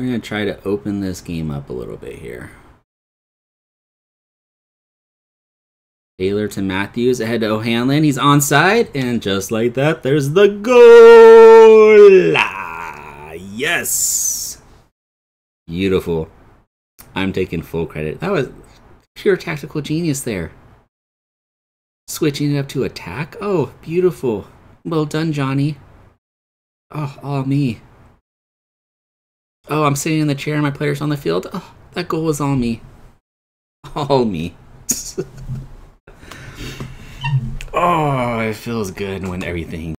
We're going to try to open this game up a little bit here. Taylor to Matthews ahead to O'Hanlon. He's onside, and just like that, there's the goal! Ah, yes! Beautiful. I'm taking full credit. That was pure tactical genius there. Switching it up to attack. Oh, beautiful. Well done, Johnny. Oh, all me. Oh, I'm sitting in the chair and my player's on the field. Oh, that goal was all me. All me. oh, it feels good when everything